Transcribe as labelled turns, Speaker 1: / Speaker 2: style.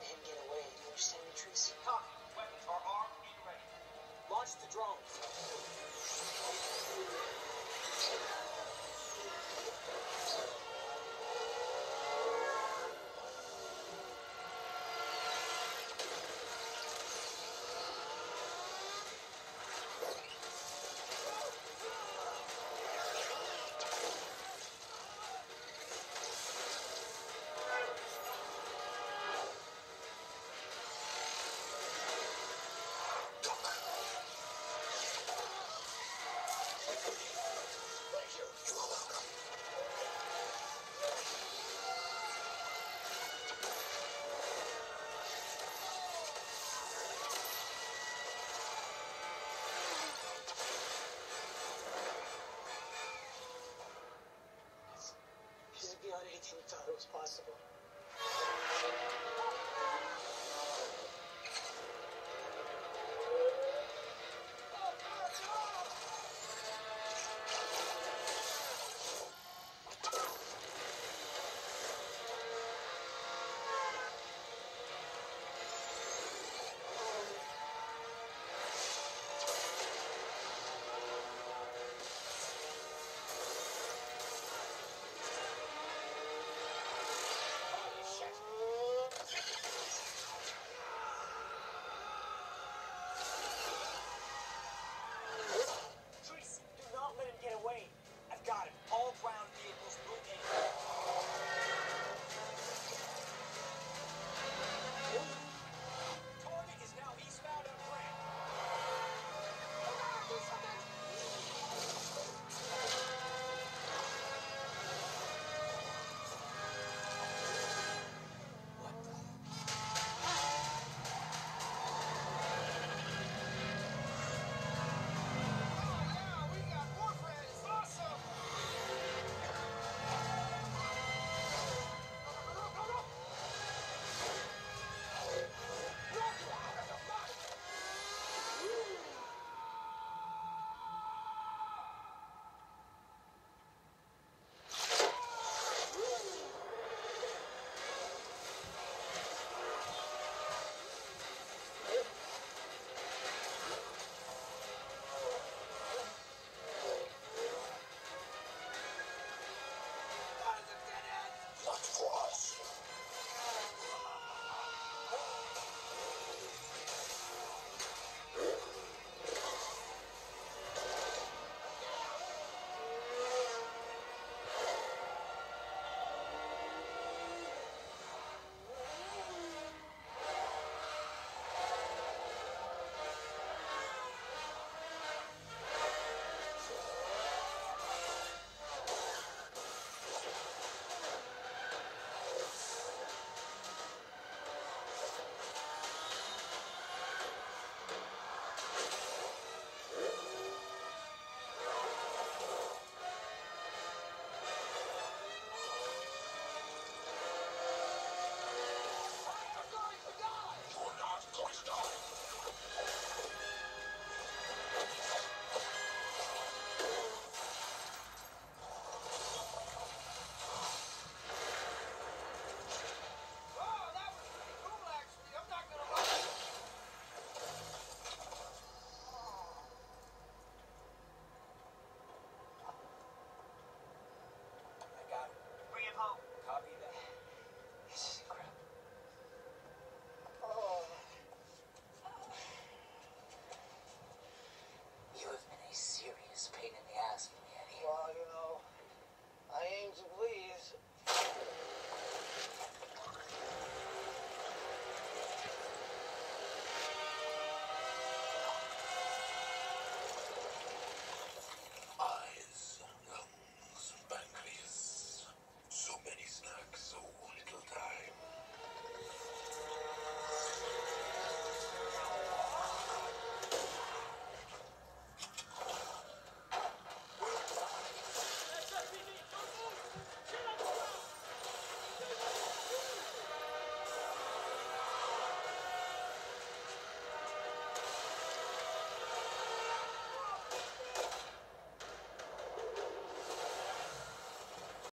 Speaker 1: let him get away. Do you understand me, Tracy?
Speaker 2: Copy. Weapons are armed